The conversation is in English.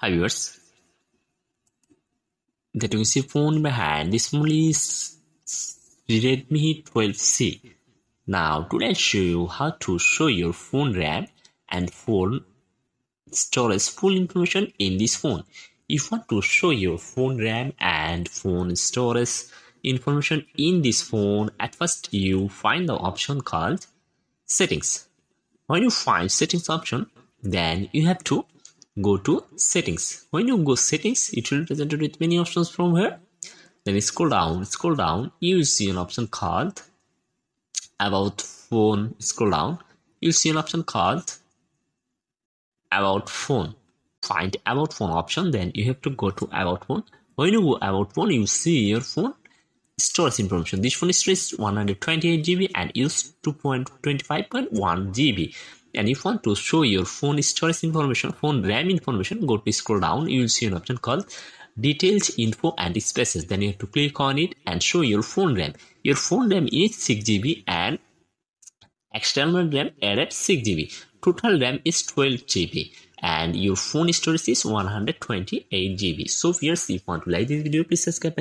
Hi viewers, that you see phone in my hand. This phone is Redmi 12C. Now today I'll show you how to show your phone RAM and phone storage full information in this phone. If you want to show your phone RAM and phone storage information in this phone, at first you find the option called settings. When you find settings option, then you have to go to settings. When you go settings it will present with many options from here. Then scroll down scroll down. You see an option called about phone. Scroll down. You see an option called about phone. Find about phone option then you have to go to about phone. When you go about phone you see your phone. Storage information. This phone is 128 gb and use 2.25.1 gb and if you want to show your phone storage information phone ram information go to scroll down you will see an option called details info and spaces. Then you have to click on it and show your phone ram. Your phone ram is 6 gb and external ram added 6 gb total ram is 12 gb and your phone storage is 128 gb so if you want to like this video please subscribe